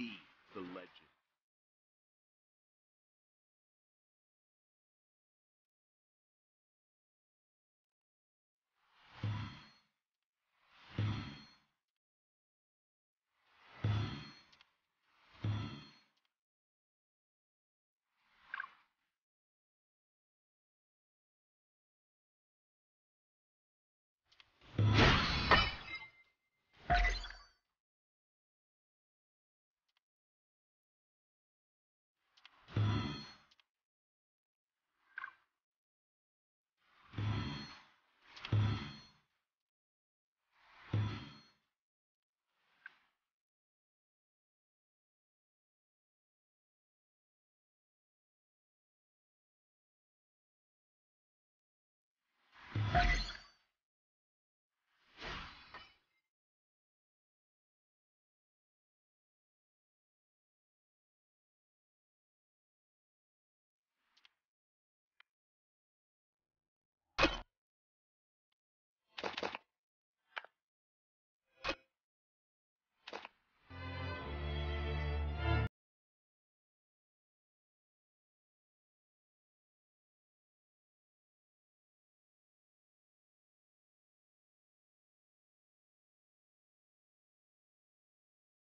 be.